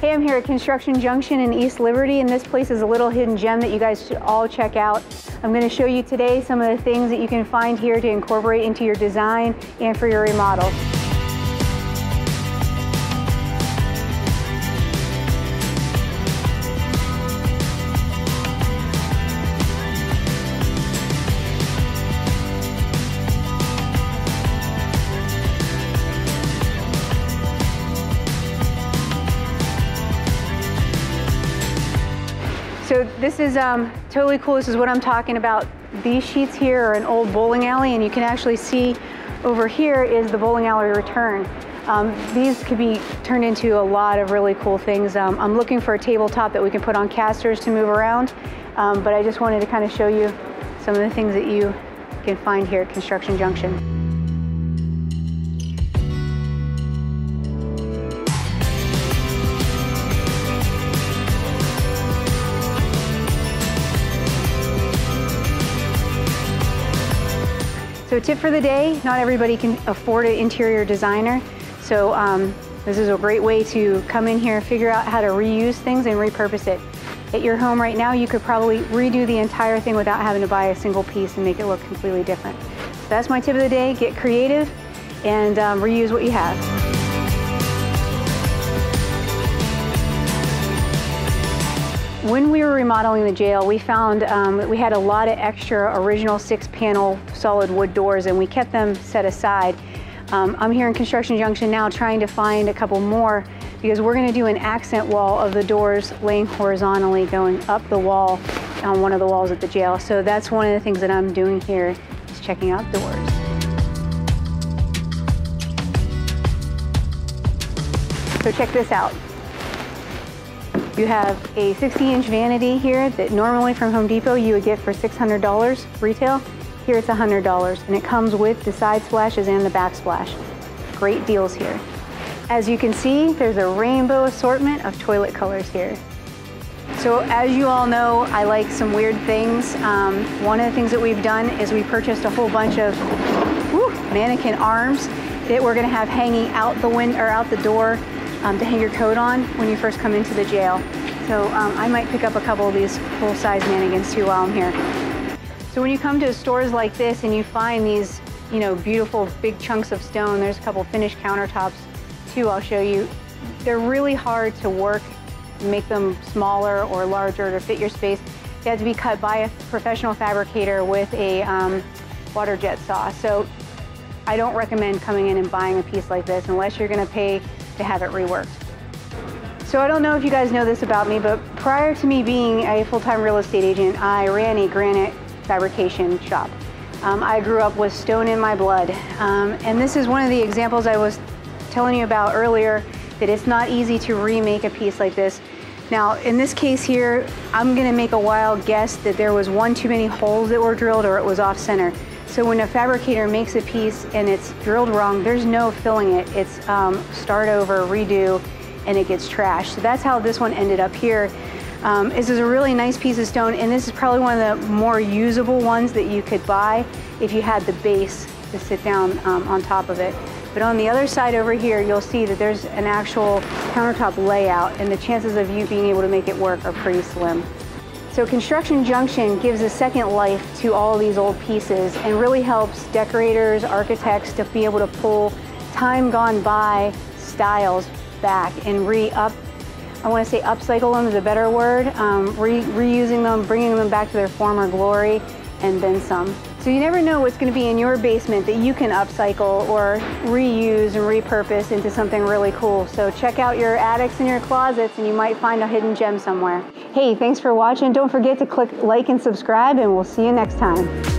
Hey, I'm here at Construction Junction in East Liberty, and this place is a little hidden gem that you guys should all check out. I'm gonna show you today some of the things that you can find here to incorporate into your design and for your remodel. So this is um, totally cool. This is what I'm talking about. These sheets here are an old bowling alley and you can actually see over here is the bowling alley return. Um, these could be turned into a lot of really cool things. Um, I'm looking for a tabletop that we can put on casters to move around, um, but I just wanted to kind of show you some of the things that you can find here at Construction Junction. So tip for the day, not everybody can afford an interior designer. So um, this is a great way to come in here, figure out how to reuse things and repurpose it. At your home right now, you could probably redo the entire thing without having to buy a single piece and make it look completely different. So that's my tip of the day, get creative and um, reuse what you have. When we were remodeling the jail, we found um, we had a lot of extra original six panel solid wood doors and we kept them set aside. Um, I'm here in Construction Junction now trying to find a couple more because we're gonna do an accent wall of the doors laying horizontally going up the wall on one of the walls at the jail. So that's one of the things that I'm doing here is checking out doors. So check this out. You have a 60 inch vanity here that normally from Home Depot you would get for $600 retail. Here it's $100 and it comes with the side splashes and the backsplash. Great deals here. As you can see, there's a rainbow assortment of toilet colors here. So as you all know, I like some weird things. Um, one of the things that we've done is we purchased a whole bunch of whew, mannequin arms that we're gonna have hanging out the window or out the door um, to hang your coat on when you first come into the jail. So um, I might pick up a couple of these full-size mannequins too while I'm here. So when you come to stores like this and you find these, you know, beautiful big chunks of stone, there's a couple finished countertops too I'll show you. They're really hard to work, make them smaller or larger to fit your space. They have to be cut by a professional fabricator with a um, water jet saw. So I don't recommend coming in and buying a piece like this unless you're gonna pay to have it reworked. So I don't know if you guys know this about me, but prior to me being a full-time real estate agent, I ran a granite fabrication shop. Um, I grew up with stone in my blood. Um, and this is one of the examples I was telling you about earlier, that it's not easy to remake a piece like this. Now, in this case here, I'm gonna make a wild guess that there was one too many holes that were drilled or it was off center. So when a fabricator makes a piece and it's drilled wrong, there's no filling it. It's um, start over, redo, and it gets trashed. So that's how this one ended up here. Um, this is a really nice piece of stone, and this is probably one of the more usable ones that you could buy if you had the base to sit down um, on top of it. But on the other side over here, you'll see that there's an actual countertop layout, and the chances of you being able to make it work are pretty slim. So Construction Junction gives a second life to all these old pieces and really helps decorators, architects to be able to pull time gone by styles back and re-up, I want to say upcycle them is a better word, um, re reusing them, bringing them back to their former glory and then some. So you never know what's going to be in your basement that you can upcycle or reuse and repurpose into something really cool. So check out your attics and your closets and you might find a hidden gem somewhere. Hey, thanks for watching. Don't forget to click like and subscribe and we'll see you next time.